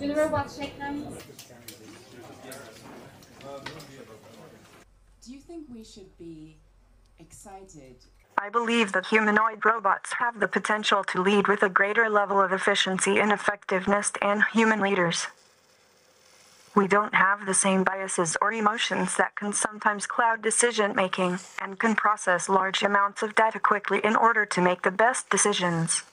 Do the robots shake hands? Do you think we should be excited I believe that humanoid robots have the potential to lead with a greater level of efficiency and effectiveness than human leaders. We don't have the same biases or emotions that can sometimes cloud decision making and can process large amounts of data quickly in order to make the best decisions.